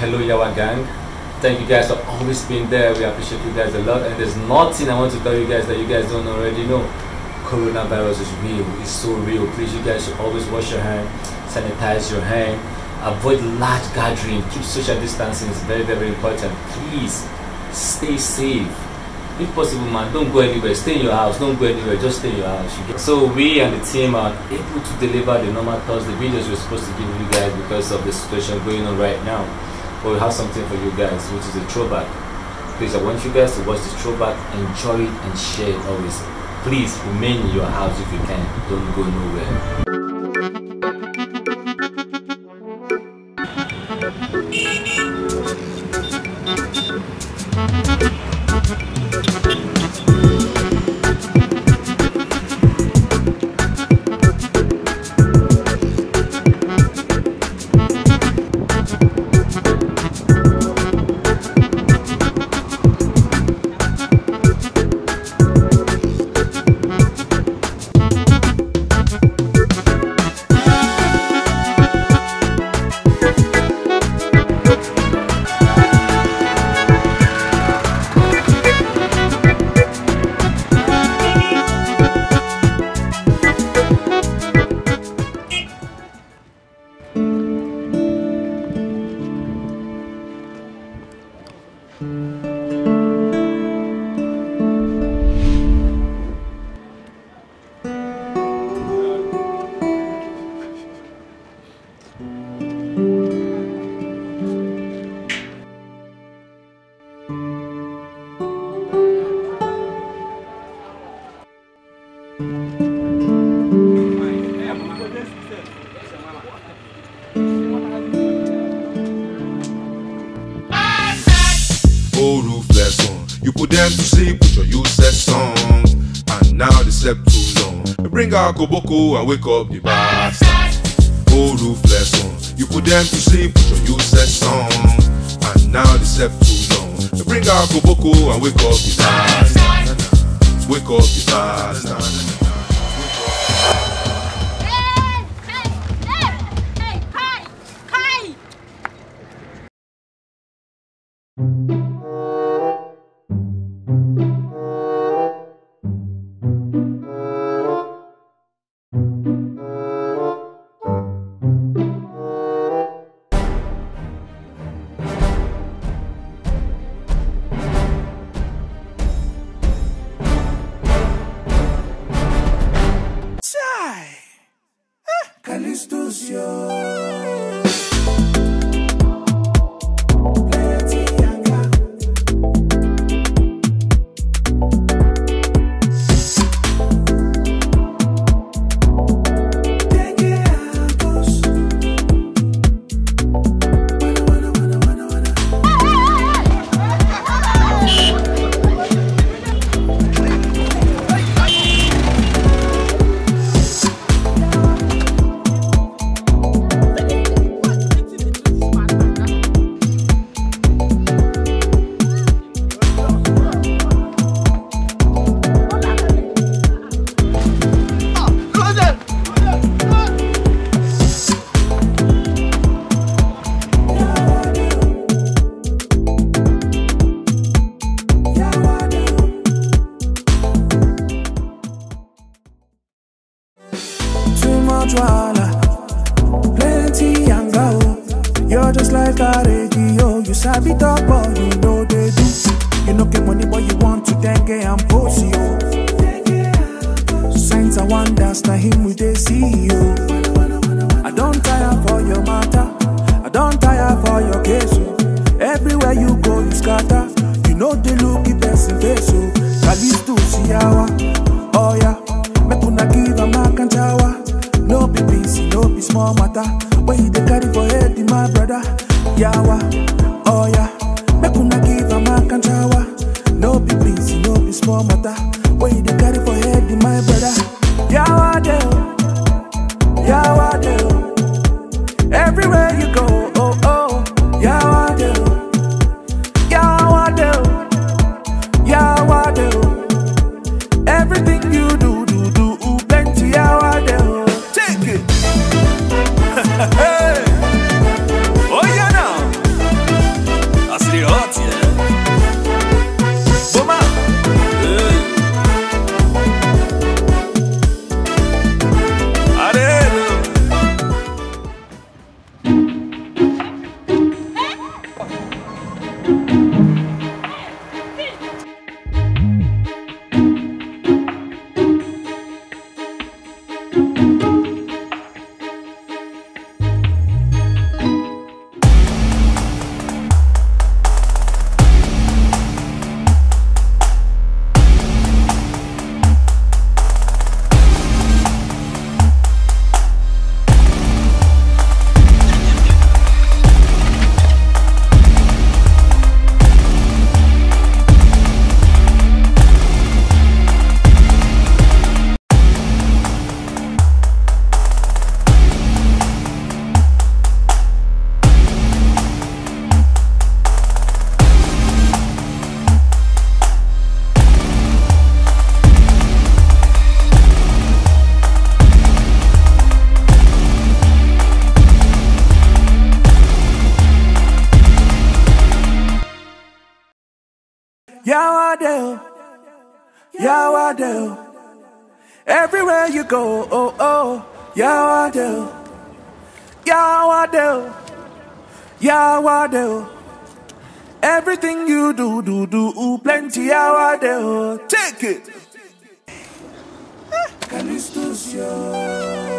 hello Yawa gang. Thank you guys for always being there. We appreciate you guys a lot. And there's nothing I want to tell you guys that you guys don't already know. Coronavirus is real. It's so real. Please, you guys should always wash your hand, sanitize your hand, avoid large gathering, keep social distancing. It's very, very important. Please stay safe if possible man don't go anywhere stay in your house don't go anywhere just stay in your house so we and the team are able to deliver the normal thursday videos we're supposed to give you guys because of the situation going on right now but we have something for you guys which is a throwback. Please i want you guys to watch this throwback. Enjoy it and share it always. Please remain in your house if you can. Don't go nowhere You put them to sleep with your useless songs, and now they slept too long. Bring out Koboko and wake up the bastard. Old ruthless on. You put them to sleep with your useless songs, and now they slept too long. They bring out Koboko and wake up the bastard. Wake up the bastard. You talk but you know they do. You know get money but you want to dengue and pose yo. Signs and wonders, na him we dey see yo. I don't tire for your matter, I don't tire for your case oh. Everywhere you go you scatter, you know they look it best in face oh. Kalisto siyawa, oh yeah, make una give a mark and tower. No be busy, no be small matter. When you carry for head, my brother. Yawa, oh yeah. Make una give a mark and tower. No be busy, no be small matter. When you dey carry for head, my brother. Yawa deo, yawa deo. Everywhere you go, oh oh. Yawa deo, yawa deo, yawa deo. Everything you do, do, do, plenty yawa deo. Take it. Yawade, Yawade. Everywhere you go, oh oh, Yawade, Yawade, Yawade. Everything you do, do, do, plenty Yawade. Take it. Kalistus yours.